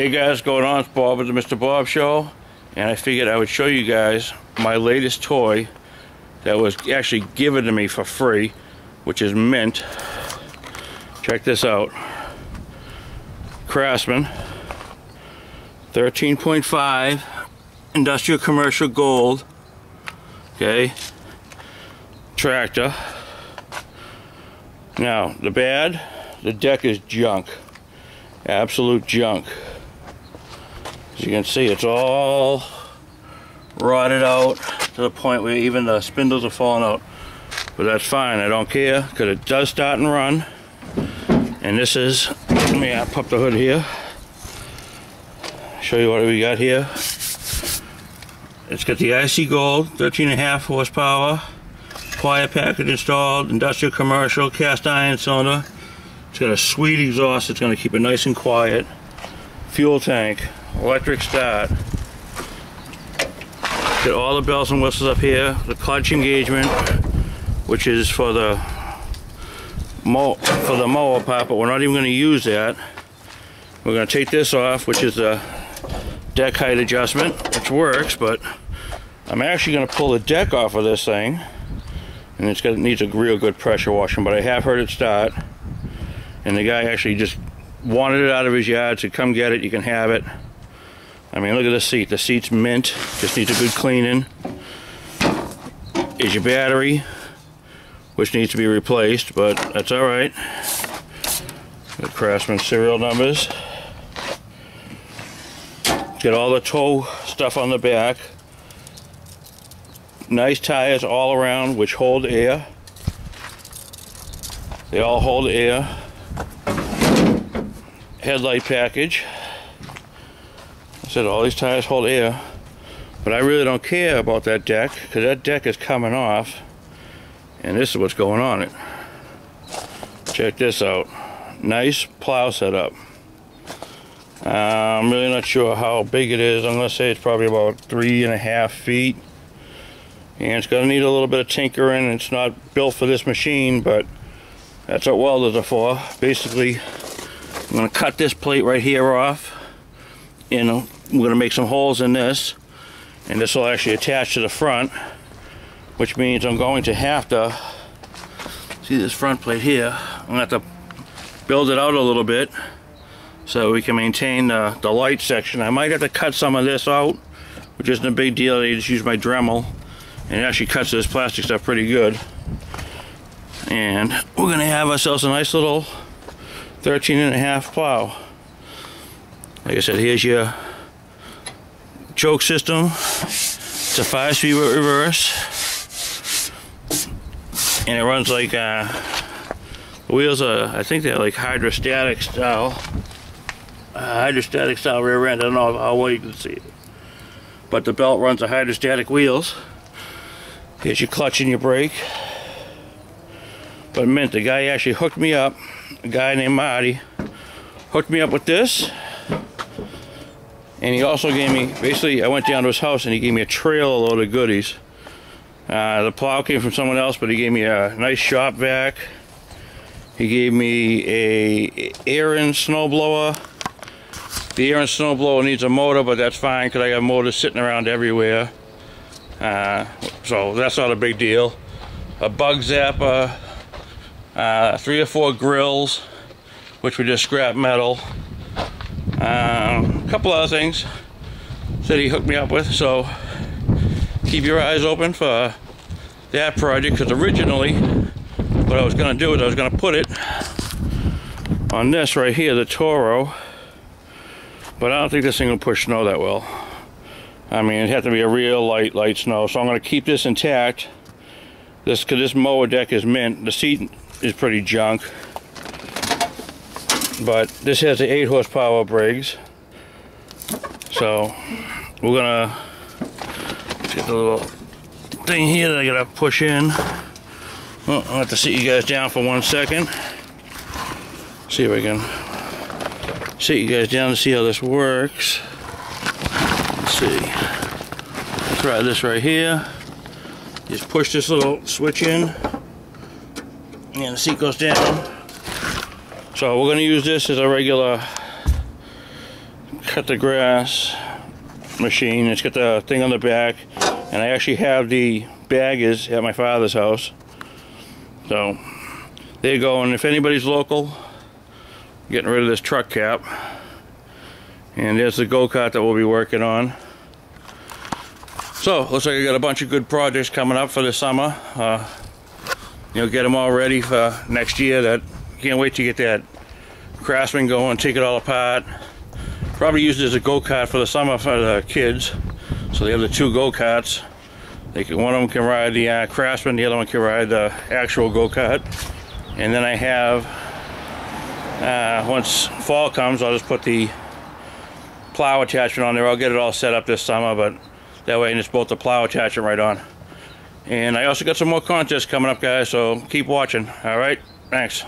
Hey guys, what's going on? It's Bob with the Mr. Bob Show, and I figured I would show you guys my latest toy that was actually given to me for free, which is Mint. Check this out. Craftsman 13.5 industrial commercial gold okay tractor now the bad the deck is junk absolute junk as you can see it's all rotted out to the point where even the spindles are falling out. But that's fine I don't care because it does start and run. And this is let me pop the hood here. Show you what we got here. It's got the IC Gold 13 and a half horsepower quiet package installed industrial commercial cast iron cylinder. It's got a sweet exhaust it's going to keep it nice and quiet fuel tank electric start. Got all the bells and whistles up here the clutch engagement which is for the mow for the mower part but we're not even going to use that. We're going to take this off which is the deck height adjustment which works but I'm actually going to pull the deck off of this thing and it's got it needs a real good pressure washing but I have heard it start and the guy actually just wanted it out of his yard so come get it you can have it I mean look at the seat the seat's mint just needs a good cleaning is your battery which needs to be replaced but that's all right the Craftsman serial numbers Get all the tow stuff on the back. Nice tires all around which hold air. They all hold air. Headlight package. I said all these tires hold air. But I really don't care about that deck because that deck is coming off. And this is what's going on it. Check this out. Nice plow setup. Uh, I'm really not sure how big it is. I'm going to say it's probably about three and a half feet. And it's going to need a little bit of tinkering. It's not built for this machine, but that's what welders are for. Basically, I'm going to cut this plate right here off. And I'm going to make some holes in this. And this will actually attach to the front. Which means I'm going to have to, see this front plate here, I'm going to have to build it out a little bit so we can maintain the, the light section. I might have to cut some of this out, which isn't a big deal. I just use my Dremel, and it actually cuts this plastic stuff pretty good. And we're gonna have ourselves a nice little 13 and a half plow. Like I said, here's your choke system. It's a five-speed reverse. And it runs like, uh, the wheels are, I think they're like hydrostatic style hydrostatic style rear end. I don't know how well you can see it. But the belt runs the hydrostatic wheels. Here's your clutch and your brake. But meant the guy actually hooked me up, a guy named Marty, hooked me up with this. And he also gave me, basically I went down to his house and he gave me a trail load of goodies. Uh, the plow came from someone else, but he gave me a nice shop vac. He gave me a Ariens snowblower the Ariens snowblower needs a motor, but that's fine because I got motors sitting around everywhere. Uh, so that's not a big deal. A bug zapper, uh, three or four grills, which were just scrap metal. Um, a couple other things that he hooked me up with. So keep your eyes open for that project because originally what I was going to do is I was going to put it on this right here, the Toro. But I don't think this thing will push snow that well. I mean, it had to be a real light, light snow. So I'm going to keep this intact. This, cause this mower deck is mint. The seat is pretty junk. But this has the 8 horsepower Briggs. So we're gonna get the little thing here that I gotta push in. Well, I'll have to sit you guys down for one second. See if we can sit you guys down to see how this works. Let's see. Try this right here. Just push this little switch in and the seat goes down. So we're going to use this as a regular cut the grass machine. It's got the thing on the back, and I actually have the baggers at my father's house. So there you go. And if anybody's local, getting rid of this truck cap. And there's the go-kart that we'll be working on. So, looks like I got a bunch of good projects coming up for the summer. Uh, you know, get them all ready for next year. That can't wait to get that Craftsman going, take it all apart. Probably use it as a go-kart for the summer for the kids. So they have the two go-karts. They can, one of them can ride the uh, Craftsman, the other one can ride the actual go-kart. And then I have, uh, once fall comes, I'll just put the plow attachment on there. I'll get it all set up this summer, but that way I can just bolt the plow attachment right on. And I also got some more contests coming up, guys, so keep watching. All right, thanks.